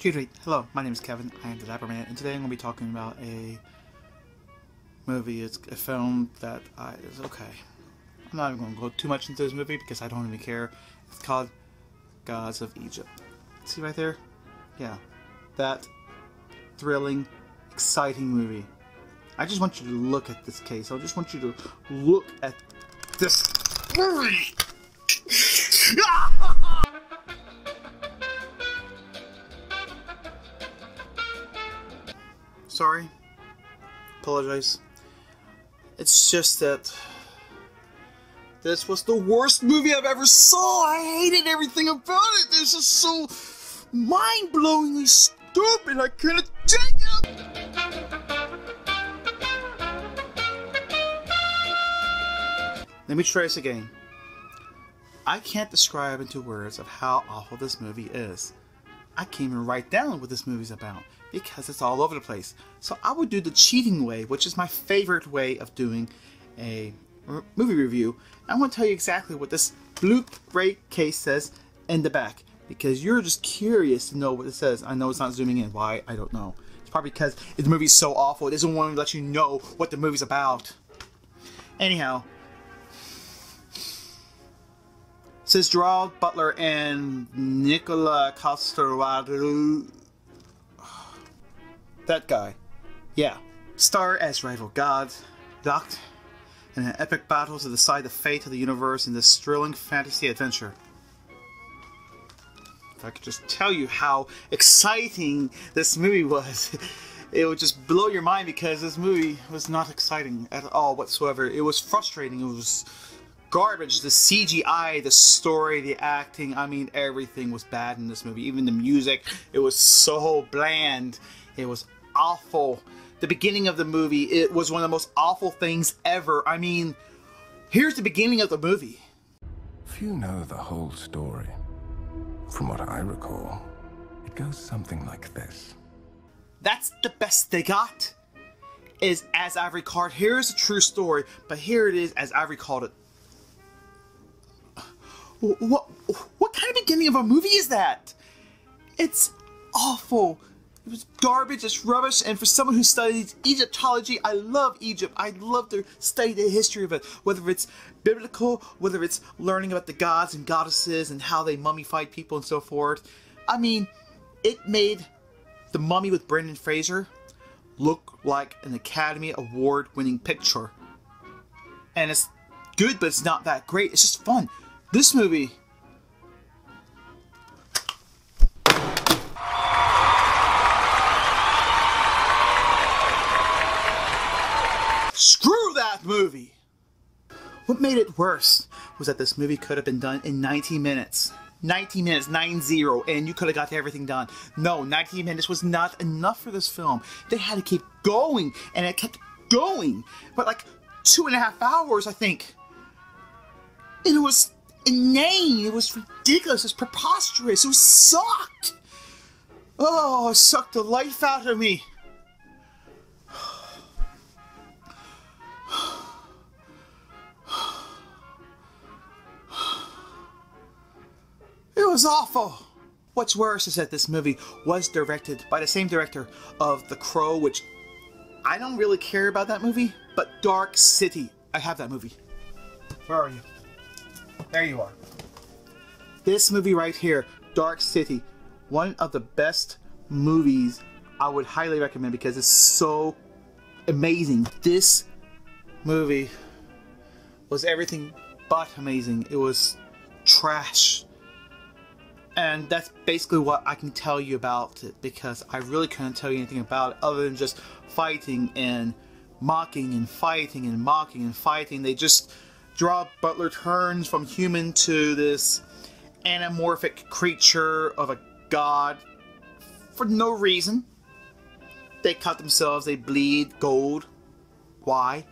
Judy, hello, my name is Kevin, I am the Dapper Man, and today I'm going to be talking about a movie, it's a film that I, is okay. I'm not even going to go too much into this movie because I don't even care. It's called Gods of Egypt. See right there? Yeah. That thrilling, exciting movie. I just want you to look at this case. I just want you to look at this movie. Apologize. It's just that this was the worst movie I've ever saw. I hated everything about it. This is so mind-blowingly stupid. I couldn't take it. Let me try this again. I can't describe into words of how awful this movie is. I can't even write down what this movie's about because it's all over the place. So I would do the cheating way, which is my favorite way of doing a movie review. I want to tell you exactly what this blue gray case says in the back because you're just curious to know what it says. I know it's not zooming in. Why? I don't know. It's probably because the movie's so awful. It doesn't want to let you know what the movie's about. Anyhow, says Gerard Butler and Nikolaj Coster-Waldau. That guy. Yeah. Star as rival gods, locked in an epic battle to decide the fate of the universe in this thrilling fantasy adventure. If I could just tell you how exciting this movie was, it would just blow your mind because this movie was not exciting at all whatsoever. It was frustrating. It was garbage. The CGI, the story, the acting, I mean, everything was bad in this movie. Even the music, it was so bland. It was awful. The beginning of the movie, it was one of the most awful things ever. I mean, here's the beginning of the movie. Few know the whole story. From what I recall, it goes something like this. That's the best they got. Is as I recalled. Here's a true story, but here it is as I recalled it. What what kind of beginning of a movie is that? It's awful. It was garbage, it's rubbish, and for someone who studies Egyptology, I love Egypt. I love to study the history of it, whether it's biblical, whether it's learning about the gods and goddesses and how they mummified people and so forth. I mean, it made The Mummy with Brendan Fraser look like an Academy Award winning picture. And it's good, but it's not that great. It's just fun. This movie movie! What made it worse was that this movie could have been done in 90 minutes. 90 minutes, 9-0, and you could have got everything done. No, 90 minutes was not enough for this film. They had to keep going, and it kept going. But like two and a half hours, I think. And it was inane. It was ridiculous. It was preposterous. It was sucked. Oh, it sucked the life out of me. Awful. What's worse is that this movie was directed by the same director of The Crow, which I don't really care about that movie, but Dark City. I have that movie. Where are you? There you are. This movie right here, Dark City, one of the best movies I would highly recommend because it's so amazing. This movie was everything but amazing. It was trash. And that's basically what I can tell you about it because I really couldn't tell you anything about it other than just fighting and mocking and fighting and mocking and fighting. They just draw Butler turns from human to this anamorphic creature of a god for no reason. They cut themselves, they bleed gold. Why?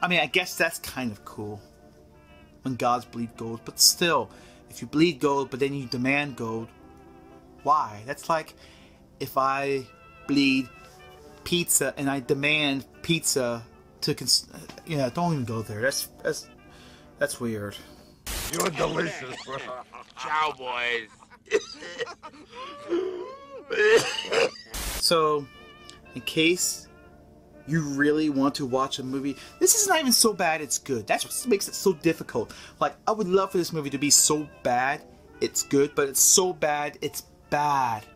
I mean, I guess that's kind of cool when gods bleed gold, but still, if you bleed gold but then you demand gold, why? That's like if I bleed pizza and I demand pizza to cons- yeah, don't even go there. That's that's that's weird. You're delicious. Ciao, boys. So, in case you really want to watch a movie, this is not even so bad it's good. That's what makes it so difficult. Like, I would love for this movie to be so bad it's good, but it's so bad it's bad.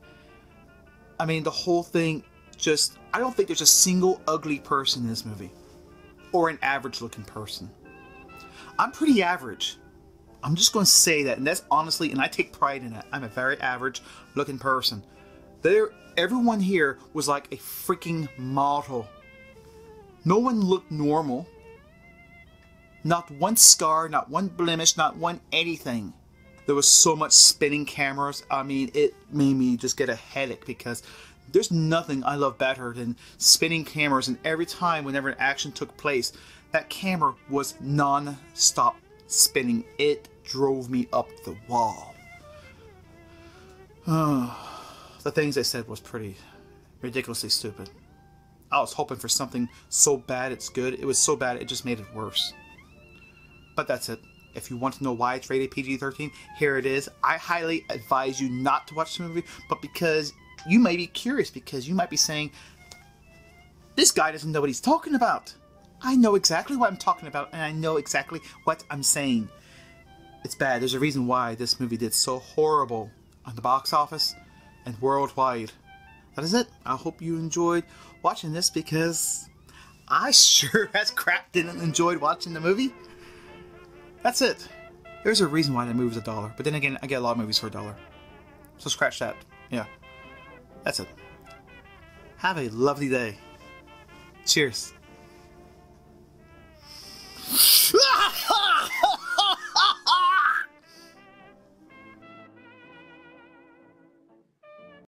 I mean, the whole thing just. I don't think there's a single ugly person in this movie. Or an average looking person. I'm pretty average. I'm just going to say that, and that's honestly, and I take pride in it. I'm a very average looking person. There, everyone here was like a freaking model. No one looked normal. Not one scar, not one blemish, not one anything. There was so much spinning cameras. I mean, it made me just get a headache because there's nothing I love better than spinning cameras. And every time, whenever an action took place, that camera was non-stop spinning. It drove me up the wall. the things I said was pretty ridiculously stupid. I was hoping for something so bad it's good. It was so bad it just made it worse. But that's it. If you want to know why it's rated PG 13, here it is. I highly advise you not to watch the movie, but because you may be curious, because you might be saying, this guy doesn't know what he's talking about. I know exactly what I'm talking about, and I know exactly what I'm saying. It's bad. There's a reason why this movie did so horrible on the box office and worldwide. That is it. I hope you enjoyed watching this because I sure as crap didn't enjoy watching the movie. That's it. There's a reason why the movie's a dollar. But then again, I get a lot of movies for a dollar. So scratch that. Yeah. That's it. Have a lovely day. Cheers.